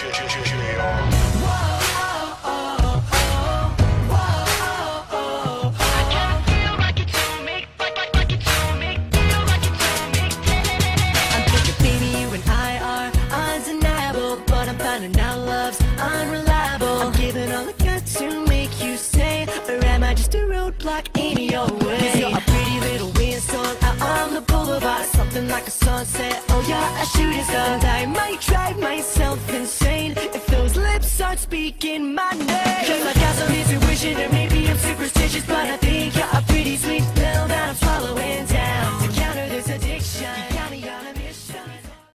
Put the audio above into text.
roadblock in your you're undeniable. But I'm finding out love's unreliable. Giving all the guts to make you say, or am I just a pretty little out on the boulevard, something like a sunset. Oh, yeah, I drive myself speaking my name. Cause I got some easy